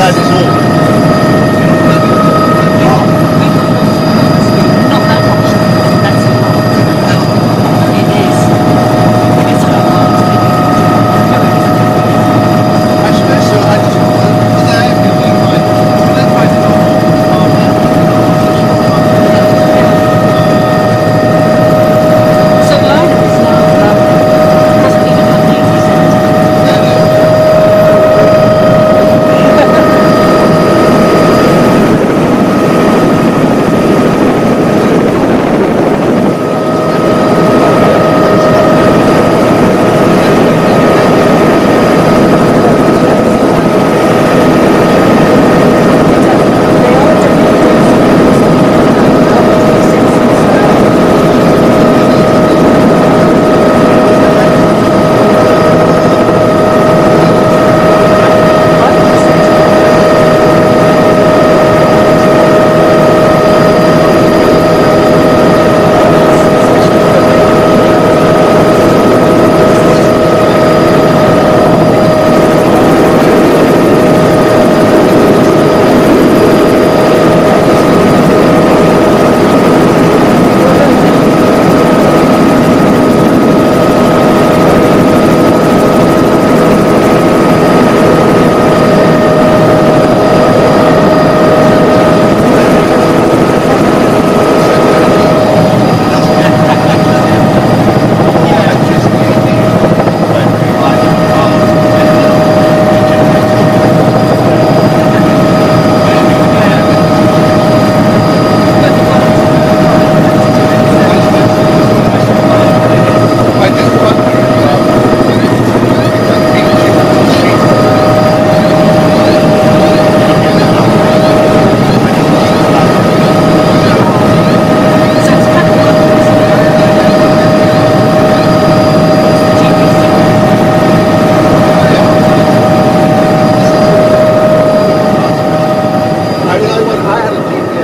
1. Island.